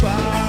Bye.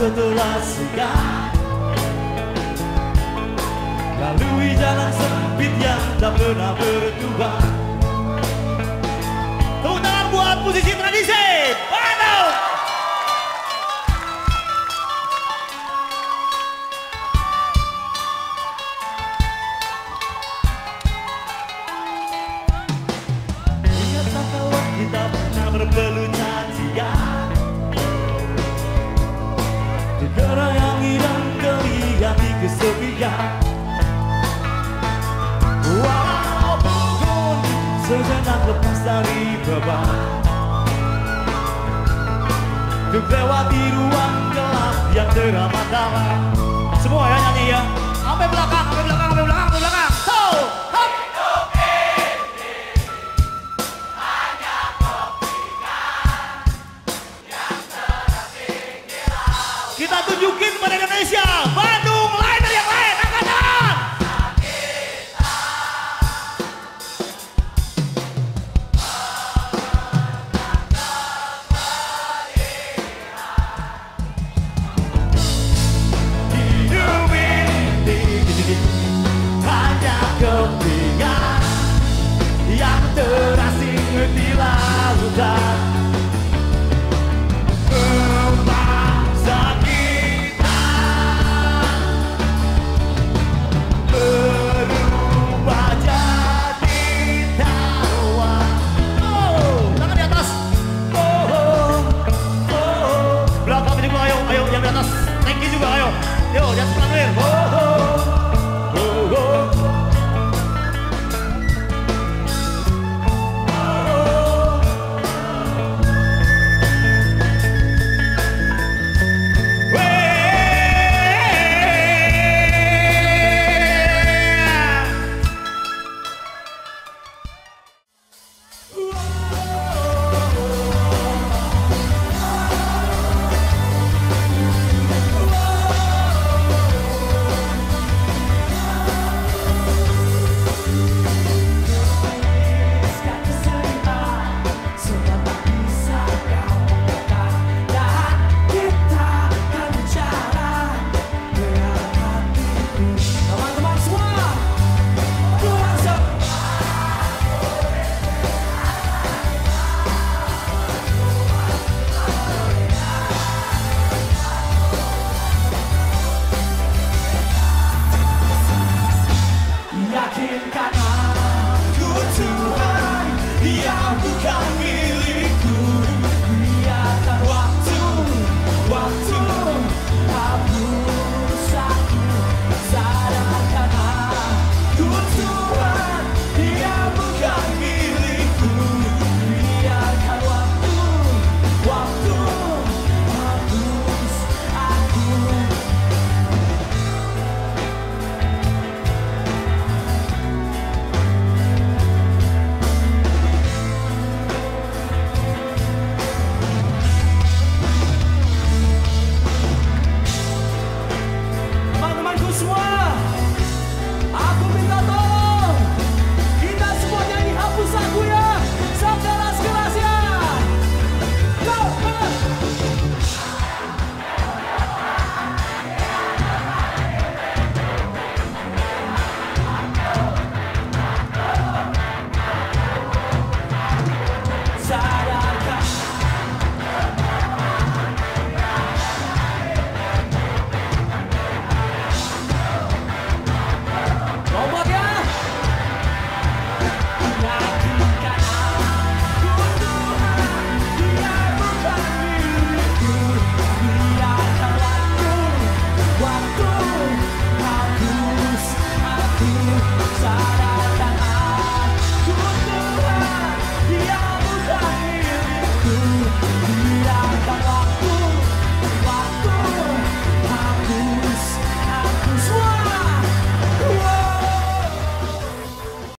setelah siang Lalui jalan sempit yang tak pernah berubah. Tepuk tangan buat posisi tradisi. jangan lepas dari beban. Untuk lewati ruang gelap yang teramat dalam Semua ya nyanyi ya. Sampai belakang, sampai belakang, sampai belakang, sampai belakang. So, hop! Kita tunjukin pada Indonesia